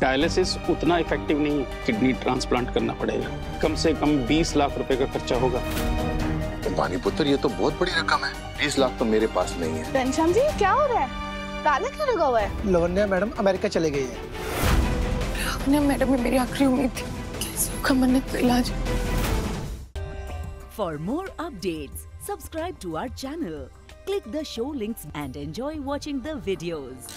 Dialysis उतना effective नहीं है किडनी ट्रांसप्लांट करना पड़ेगा। कम से कम 20 लाख रुपए का खर्चा होगा। तो अंबानी पुत्र ये तो बहुत बड़ी रकम है। बीस लाख तो मेरे पास नहीं है। घनश्याम जी क्या हो रहा है? ताला क्यों लगा हुआ है? लवन्या मैडम अमेरिका चले गई है। मैडम में मेरी आखिरी उम्मीद थी। कैसे होगा मन्नत का तो इलाज। For more updates subscribe to our channel click the show links and enjoy watching the videos